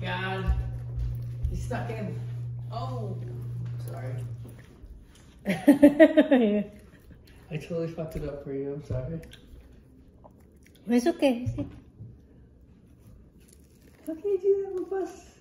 God. He's stuck in. Oh. Sorry. yeah. I totally fucked it up for you. I'm sorry. It's okay. How can you do that with us?